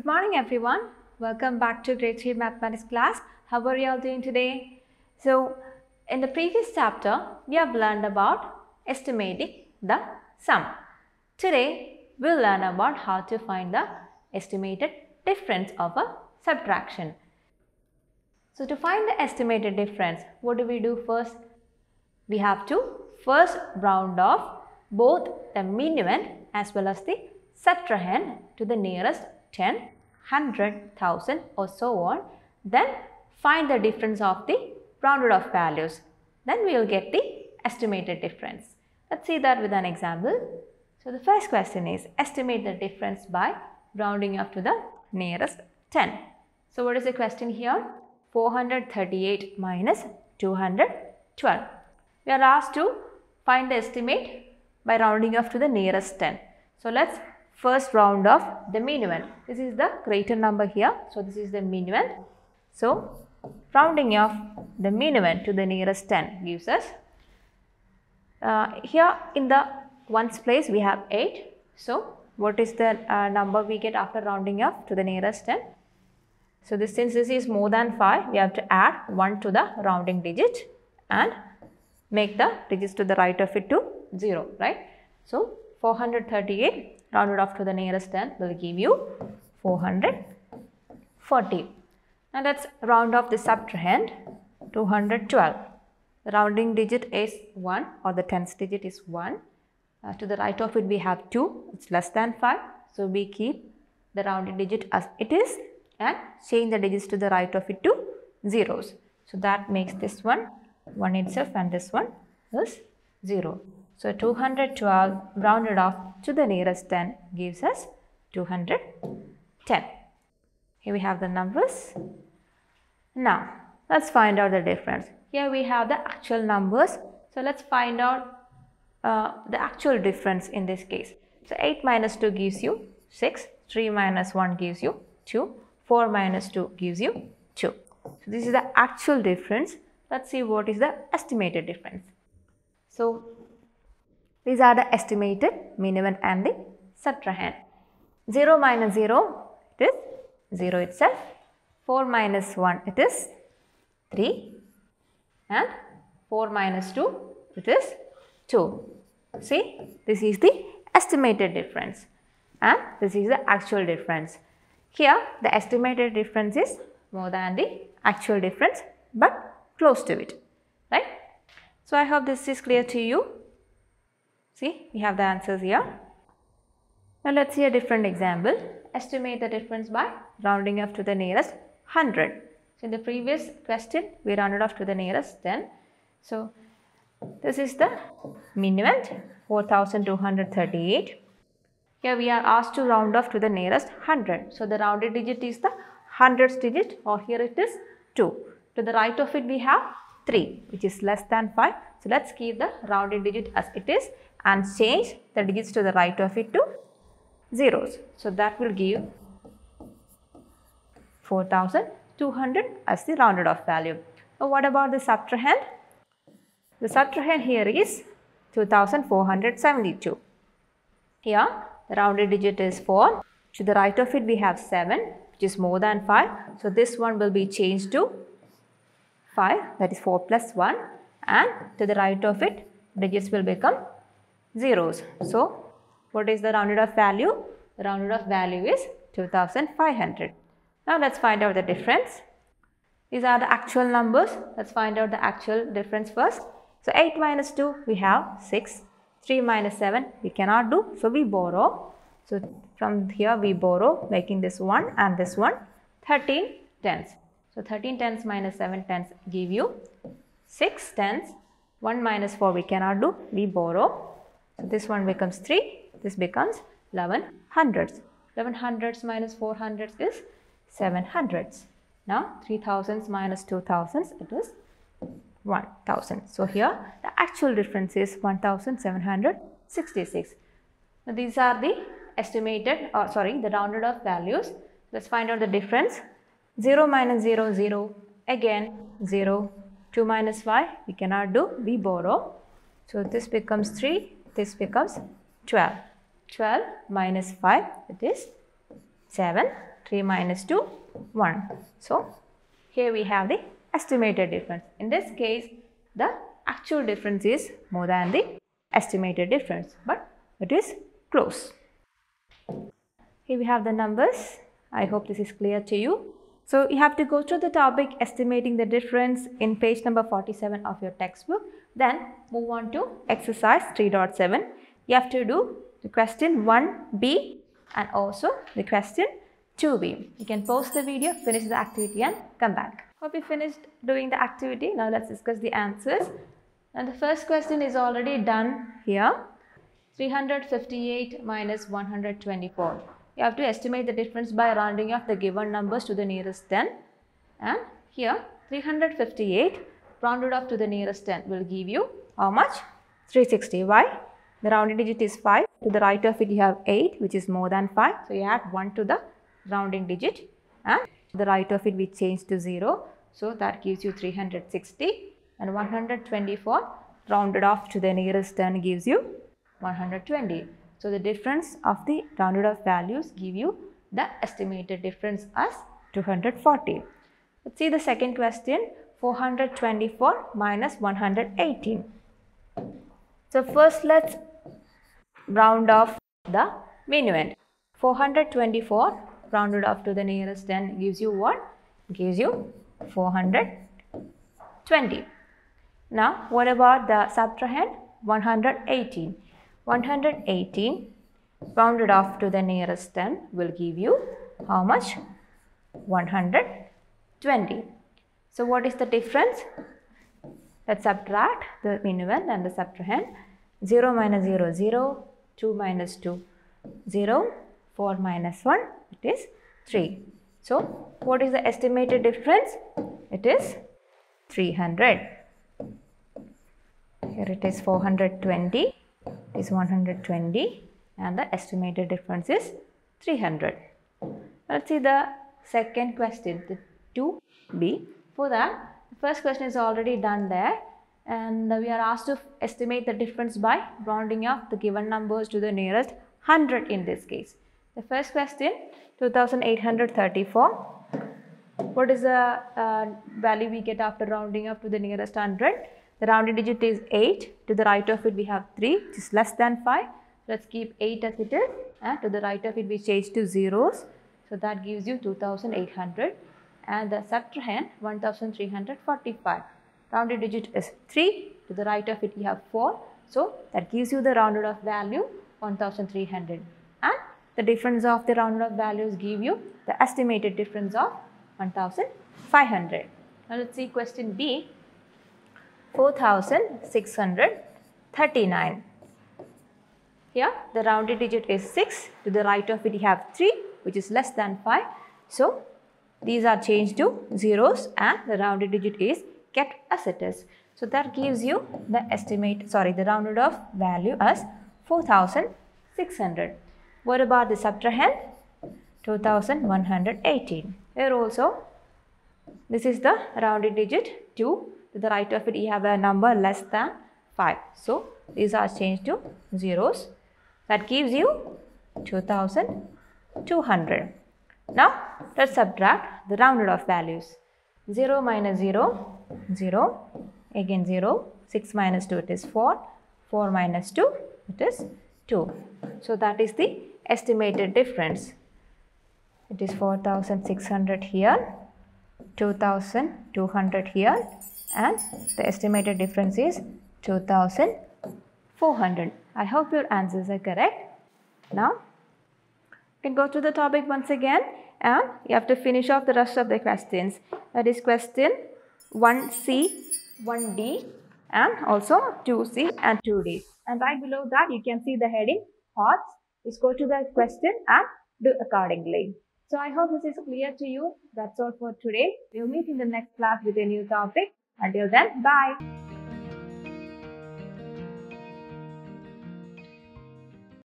Good morning, everyone. Welcome back to grade 3 mathematics class. How are you all doing today? So, in the previous chapter, we have learned about estimating the sum. Today, we'll learn about how to find the estimated difference of a subtraction. So, to find the estimated difference, what do we do first? We have to first round off both the minuend as well as the subtrahend to the nearest 10, 100, 1000 or so on. Then find the difference of the rounded off values. Then we will get the estimated difference. Let's see that with an example. So the first question is estimate the difference by rounding up to the nearest 10. So what is the question here? 438 minus 212. We are asked to find the estimate by rounding off to the nearest 10. So let's first round of the minuend. This is the greater number here. So this is the minuend. So rounding off the minuend to the nearest 10 gives us uh, here in the ones place we have 8. So what is the uh, number we get after rounding off to the nearest 10? So this since this is more than 5 we have to add 1 to the rounding digit and make the digits to the right of it to 0 right. So 438 rounded off to the nearest 10 will give you 440. Now let's round off the subtrahend 212. The rounding digit is 1 or the tens digit is 1. Uh, to the right of it we have 2, it's less than 5. So we keep the rounding digit as it is and change the digits to the right of it to zeros. So that makes this one 1 itself and this one is 0. So 212 rounded off to the nearest 10 gives us 210. Here we have the numbers. Now let's find out the difference. Here we have the actual numbers. So let's find out uh, the actual difference in this case. So 8 minus 2 gives you 6, 3 minus 1 gives you 2, 4 minus 2 gives you 2. So this is the actual difference. Let's see what is the estimated difference. So these are the estimated minuend and the subtrahend. 0 minus 0 it is 0 itself. 4 minus 1 it is 3 and 4 minus 2 it is 2. See this is the estimated difference and this is the actual difference. Here the estimated difference is more than the actual difference but close to it right. So I hope this is clear to you. See we have the answers here. Now let's see a different example. Estimate the difference by rounding off to the nearest 100. So in the previous question we rounded off to the nearest 10. So this is the minuend 4238. Here we are asked to round off to the nearest 100. So the rounded digit is the hundreds digit or here it is 2. To the right of it we have 3 which is less than 5. So let's keep the rounded digit as it is and change the digits to the right of it to zeros. So that will give 4200 as the rounded off value. Now what about the subtrahend? The subtrahend here is 2472. Here the rounded digit is 4. To the right of it we have 7 which is more than 5. So this one will be changed to 5 that is 4 plus 1 and to the right of it digits will become zeros. So what is the rounded off value? The rounded off value is 2500. Now let's find out the difference. These are the actual numbers. Let's find out the actual difference first. So 8 minus 2 we have 6. 3 minus 7 we cannot do. So we borrow. So from here we borrow making this 1 and this one 13 tens. So 13 tens minus 7 tens give you 6 tens. 1 minus 4 we cannot do. We borrow. This one becomes 3. This becomes 11 hundreds. 11 hundreds minus 4 hundreds is 7 hundreds. Now 3000s minus 2000s it is 1000. So here the actual difference is 1766. Now these are the estimated or sorry the rounded off values. Let's find out the difference. 0 minus 0 0 again 0 2 minus 5 we cannot do we borrow. So this becomes 3 this becomes 12. 12 minus 5 it is 7 3 minus 2, 1. So, here we have the estimated difference. In this case, the actual difference is more than the estimated difference, but it is close. Here we have the numbers. I hope this is clear to you. So you have to go through the topic estimating the difference in page number 47 of your textbook. Then move on to exercise 3.7. You have to do the question 1b and also the question 2b. You can pause the video, finish the activity and come back. Hope you finished doing the activity. Now let's discuss the answers. And the first question is already done here. 358 minus 124. You have to estimate the difference by rounding off the given numbers to the nearest 10. And here 358 rounded off to the nearest 10 will give you how much? 360. Why? The rounding digit is 5. To the right of it you have 8 which is more than 5. So you add 1 to the rounding digit and the right of it we change to 0. So that gives you 360 and 124 rounded off to the nearest 10 gives you 120. So the difference of the rounded off values give you the estimated difference as 240. Let's see the second question 424 minus 118. So first let's round off the minuend. 424 rounded off to the nearest 10 gives you what? Gives you 420. Now, what about the subtrahend? 118. 118 rounded off to the nearest 10 will give you how much? 120. So, what is the difference? Let's subtract the minuend and the subtrahend. 0 minus 0, 0, 2 minus 2, 0, 4 minus 1, it is 3. So, what is the estimated difference? It is 300. Here it is 420, it is 120 and the estimated difference is 300. Let's see the second question, the 2b. For that, the first question is already done there and we are asked to estimate the difference by rounding off the given numbers to the nearest 100 in this case. The first question 2834. What is the uh, value we get after rounding up to the nearest 100? The rounded digit is 8. To the right of it we have 3 which is less than 5. Let's keep 8 as it is and to the right of it we change to zeros. So that gives you 2800 and the subtrahend 1345. Rounded digit is 3. To the right of it we have 4. So that gives you the rounded off value 1300 and the difference of the rounded off values give you the estimated difference of 1500. Now let's see question B 4639. Here the rounded digit is 6 to the right of it you have 3 which is less than 5. So these are changed to zeros and the rounded digit is kept as it is. So that gives you the estimate sorry the rounded off value as 4600. What about the subtrahend? 2118. Here also, this is the rounded digit 2. To the right of it, you have a number less than 5. So, these are changed to zeros. That gives you 2200. Now, let's subtract the rounded off values. 0 minus 0, 0. Again 0. 6 minus 2, it is 4. 4 minus 2, it is 2. So, that is the estimated difference. It is 4600 here, 2200 here and the estimated difference is 2400. I hope your answers are correct. Now, you can go to the topic once again and you have to finish off the rest of the questions. That is question 1C, 1D and also 2C and 2D. And right below that you can see the heading thoughts just go to the question and do accordingly. So I hope this is clear to you. That's all for today. We'll meet in the next class with a new topic. Until then, bye.